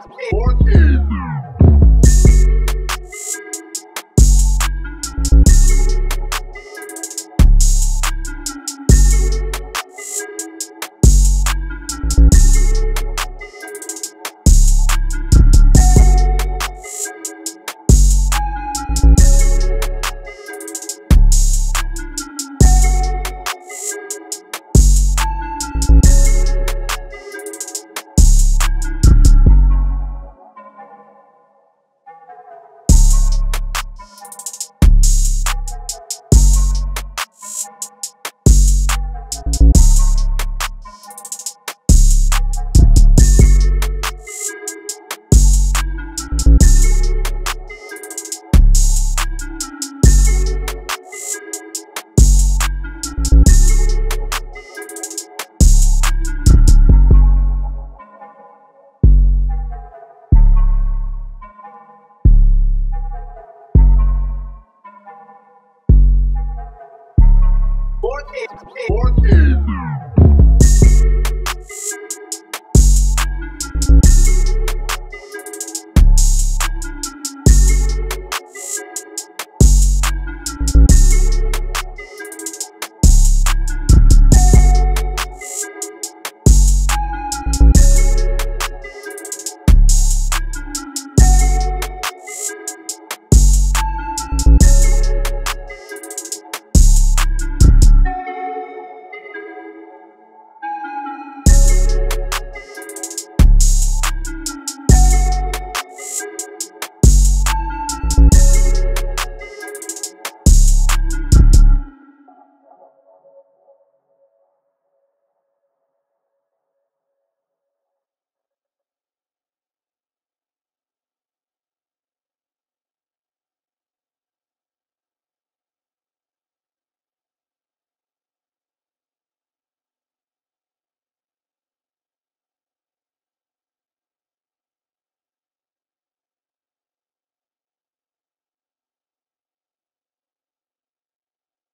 Fuck you. Four.